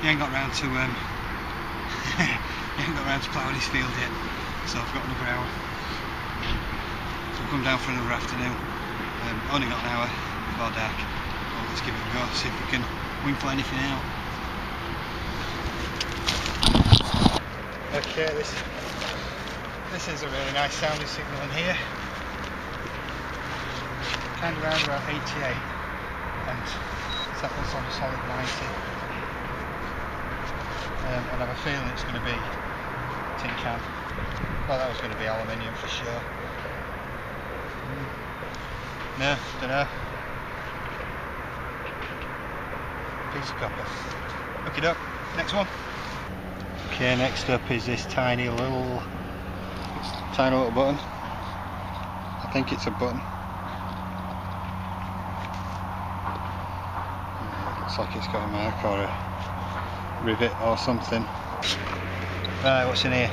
he ain't got round to um, he ain't got round to ploughing his field yet, so I've got another hour. So I've come down for another afternoon. Um, only got an hour before dark. Well, let's give it a go, see if we can winkle anything out. Okay, this this is a really nice sounding signal in here. Kind of around about 88 and settles on a solid 90. Um, and I have a feeling it's going to be tin can. Well, that was going to be aluminium for sure. Mm. No, don't know. Piece of copper. Look it up. Next one. Okay, next up is this tiny little, tiny little button. I think it's a button. Looks like it's got a mark or a rivet or something. Right, what's in here?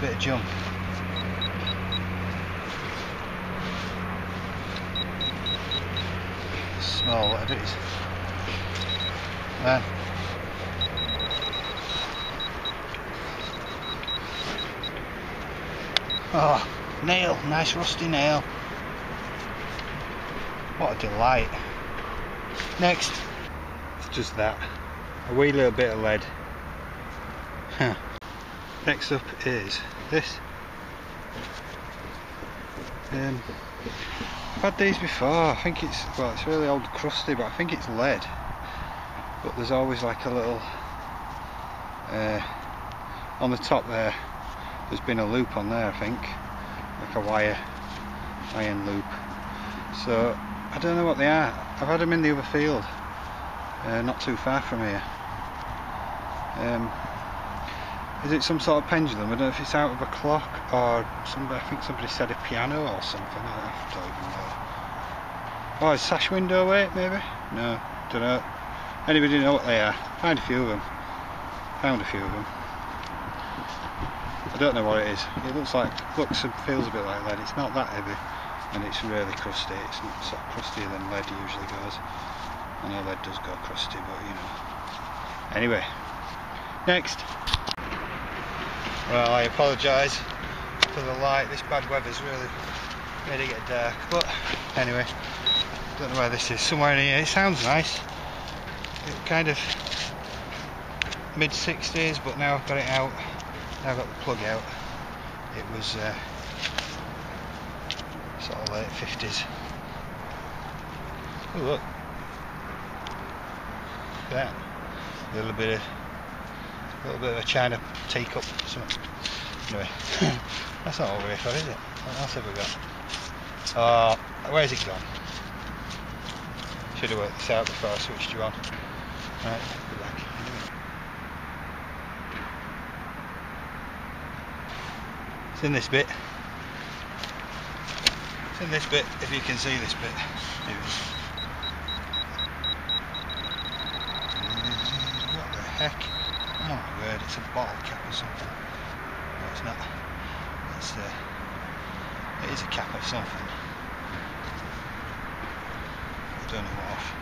Bit of junk. Small, whatever it is. Man. Oh, nail, nice rusty nail. What a delight. Next. It's just that. A wee little bit of lead. Huh. Next up is this. Um, I've had these before. I think it's well, it's really old, crusty, but I think it's lead. But there's always like a little uh, on the top there. There's been a loop on there, I think, like a wire, iron loop. So I don't know what they are. I've had them in the other field, uh, not too far from here. Um, is it some sort of pendulum? I don't know if it's out of a clock or somebody, I think somebody said a piano or something. I don't even know. Oh, is sash window weight maybe? No, don't know. Anybody know what they are? Find a few of them. Found a few of them. I don't know what it is. It looks like, looks and feels a bit like lead. It's not that heavy and it's really crusty. It's not of crustier than lead usually goes. I know lead does go crusty, but you know. Anyway, next. Well, I apologise for the light. This bad weather's really made it get dark. But anyway, don't know where this is. Somewhere in here. It sounds nice. It kind of mid 60s, but now I've got it out. Now I've got the plug out. It was uh, of late 50s. Oh look. That. A little bit of a little bit of a china teacup. Something. Anyway, that's not what we're for, is it? What else have we got? Oh, where's it gone? Should have worked this out before I switched you on. Right, go back. It's in this bit. In this bit, if you can see this bit. What the heck? Oh my word, it's a bottle cap or something. No, it's not. It's uh, it is a cap of something. I don't know what off.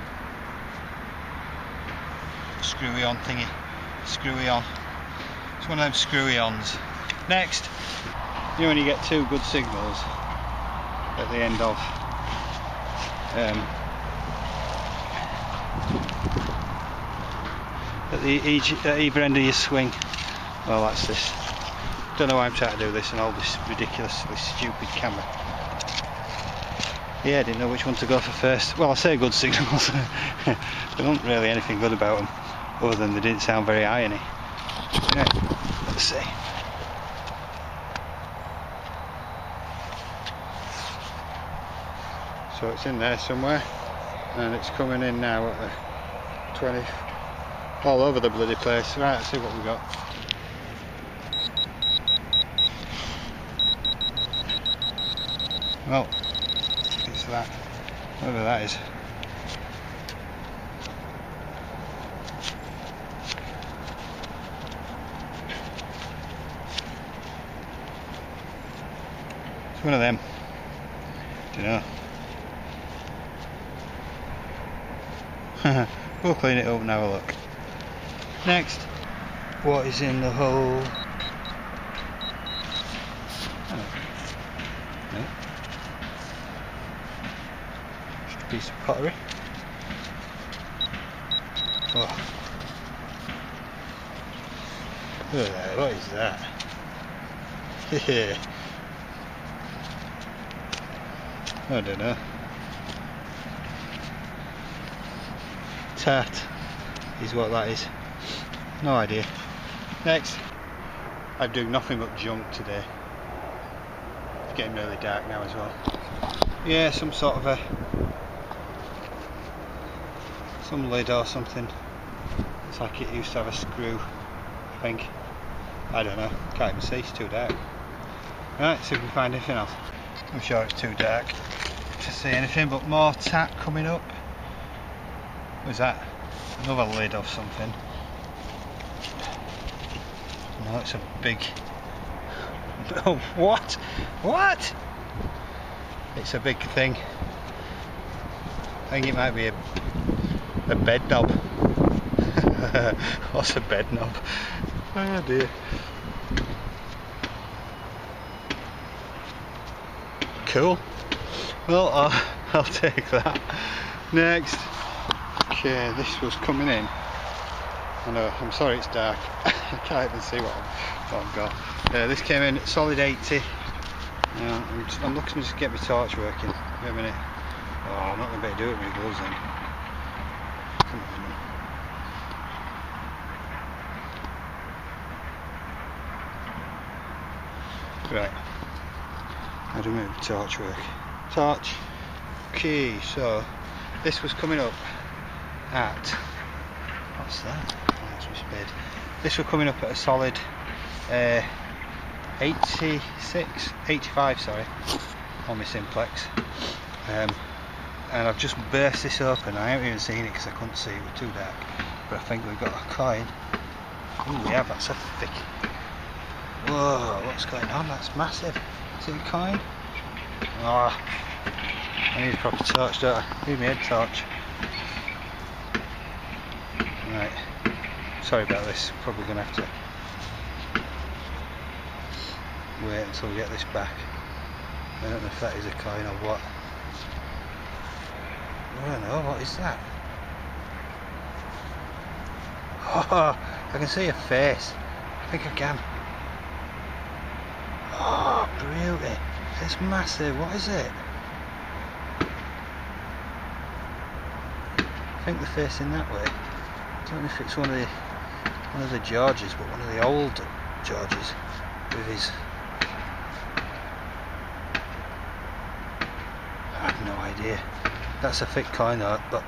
Screwy on thingy. Screwy on. It's one of them screwy ons. Next. You you get two good signals at the end of um, at the each, at either end of your swing. Well, that's this. Don't know why I'm trying to do this and all this ridiculously stupid camera. Yeah, I didn't know which one to go for first. Well, I say good signals. there wasn't really anything good about them, other than they didn't sound very irony. Right, let's see. So it's in there somewhere, and it's coming in now at the 20, all over the bloody place. Right, let's see what we got. Well, it's that, whatever that is. It's one of them. Don't know. we'll clean it up and have a look. Next, what is in the hole? Oh. Just a piece of pottery. Oh. What is that? I don't know. Tat is what that is. No idea. Next. I'm doing nothing but junk today. It's getting really dark now as well. Yeah, some sort of a some lid or something. It's like it used to have a screw, I think. I don't know. Can't even see, it's too dark. Right, see if we can find anything else. I'm sure it's too dark to see anything, but more tat coming up. What's that? Another lid of something. No, it's a big. Oh, what? What? It's a big thing. I think it might be a, a bed knob. What's a bed knob? Oh dear. Cool. Well, uh, I'll take that. Next. Okay, this was coming in. I know, I'm sorry it's dark. I can't even see what what I've got. Uh, this came in solid 80. Yeah, I'm, just, I'm looking to get my torch working. Wait a minute. Oh, I'm not going to be able to do it with my gloves. Come on. Right. How do we make torch work? Torch. Okay, so this was coming up at what's that? That's my spade. This was coming up at a solid uh, 86, 85 sorry, on my simplex. Um, and I've just burst this open. I haven't even seen it because I couldn't see it was too dark. But I think we've got a coin. Oh, we have. That's a thick. Whoa, what's going on? That's massive. Is it a coin? Oh, I need a proper torch, don't I? Need my head torch. Right. Sorry about this. Probably going to have to wait until we get this back. I don't know if that is a coin or what. I don't know. What is that? Oh, I can see a face. I think I can. Oh, beauty. It's massive. What is it? I think they're facing that way. I don't know if it's one of the one of the Georges, but one of the old Georges with his. I have no idea. That's a thick coin, but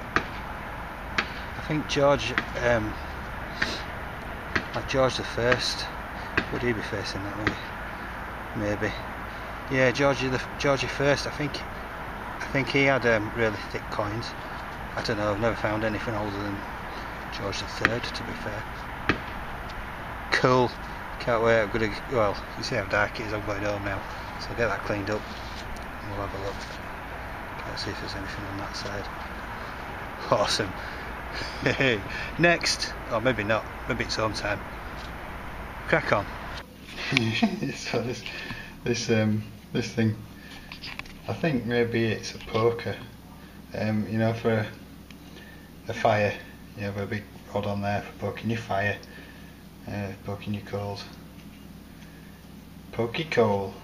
I think George, um, like George the First, would he be facing that way? Maybe. Yeah, George the Georgie First. I think. I think he had um, really thick coins. I don't know. I've never found anything older than George the Third. To be fair. Cool. Can't wait. I'm gonna. Well, you see how dark it is. I'm going home now, so I'll get that cleaned up. And we'll have a look. Let's see if there's anything on that side. Awesome. Next, or maybe not. Maybe it's home time. Crack on. so this this um this thing I think maybe it's a poker um you know for a, a fire you have a big rod on there for poking your fire uh, poking your coals pokey coal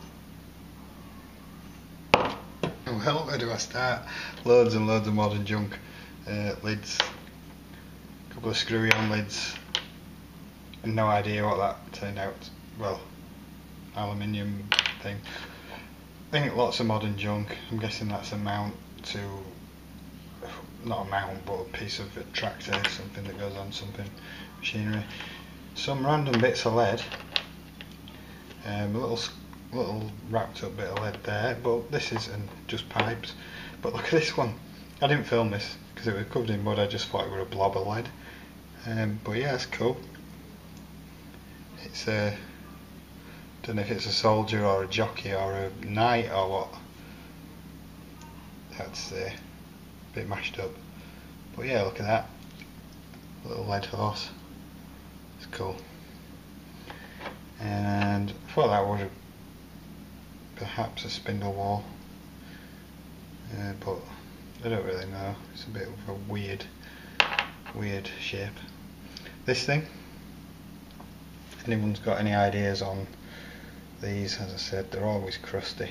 well where do I start? Loads and loads of modern junk. Uh, lids a couple of screwy on lids no idea what that turned out. Well aluminium thing. I think lots of modern junk. I'm guessing that's a mount to, not a mount, but a piece of a tractor, something that goes on something, machinery. Some random bits of lead. Um, a little, little wrapped up bit of lead there, but this isn't just pipes. But look at this one. I didn't film this because it was covered in mud. I just thought it was a blob of lead. Um, but yeah, it's cool. It's a don't know if it's a soldier or a jockey or a knight or what. That's uh, a bit mashed up. but yeah, look at that. Little lead horse. Cool. And I thought that was perhaps a spindle whorl, Uh, but I don't really know. It's a bit of a weird, weird shape. This thing, anyone's got any ideas on these, as I said, they're always crusty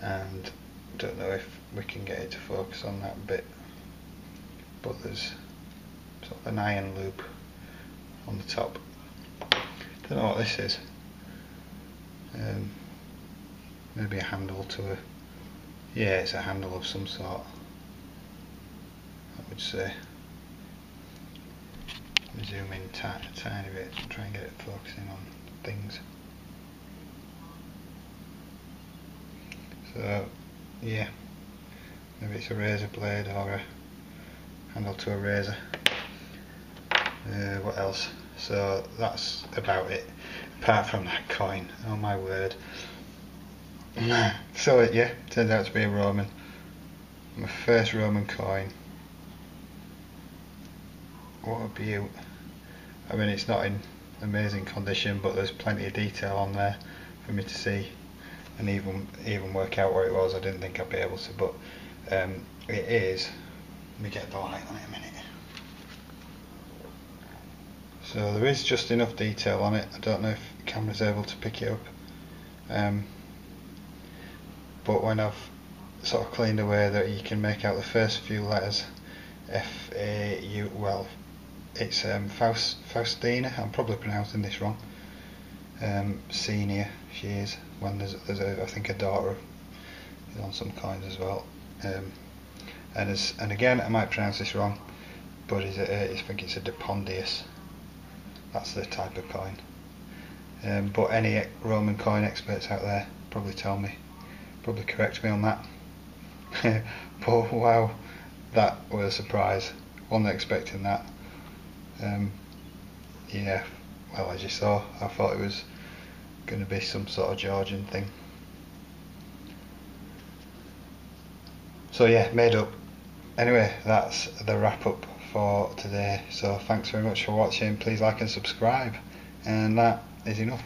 and don't know if we can get it to focus on that bit but there's sort of an iron loop on the top. Don't know what this is. Um, maybe a handle to a yeah it's a handle of some sort I would say. Zoom in a tiny bit try and get it focusing on things. So yeah maybe it's a razor blade or a handle to a razor uh, what else so that's about it apart from that coin oh my word so it yeah turns out to be a Roman my first Roman coin what a beaut I mean it's not in amazing condition but there's plenty of detail on there for me to see and even even work out where it was. I didn't think I'd be able to, but um, it is. Let me get the light on it a minute. So there is just enough detail on it. I don't know if the camera's able to pick it up. Um, but when I've sort of cleaned away that you can make out the first few letters F A U well it's um, Faust, Faustina I'm probably pronouncing this wrong um, senior she is when there's, there's a, I think a daughter on some coins as well um, and as, and again I might pronounce this wrong but is it a, I think it's a Dupondius that's the type of coin. Um, but any Roman coin experts out there probably tell me probably correct me on that. But wow that was a surprise. Wasn't expecting that. Um, yeah well as you saw I thought it was going to be some sort of Georgian thing. So yeah made up. Anyway that's the wrap up for today. So thanks very much for watching. Please like and subscribe. And that is enough